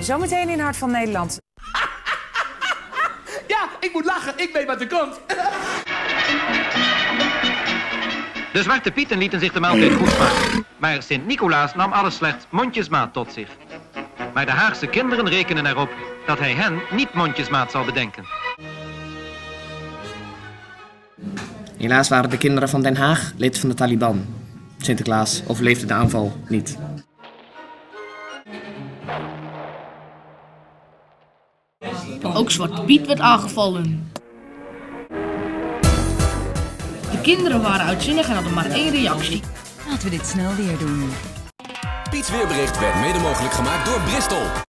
Zometeen in Hart van Nederland. Ja, ik moet lachen. Ik weet wat er komt. De zwarte pieten lieten zich de maaltijd goed smaken. Maar Sint-Nicolaas nam alles slechts mondjesmaat tot zich. Maar de Haagse kinderen rekenen erop dat hij hen niet mondjesmaat zal bedenken. Helaas waren de kinderen van Den Haag lid van de Taliban. Sinterklaas overleefde de aanval niet. Ook Zwarte Piet werd aangevallen. De kinderen waren uitzinnig en hadden maar één reactie. Laten we dit snel weer doen. Piets weerbericht werd mede mogelijk gemaakt door Bristol.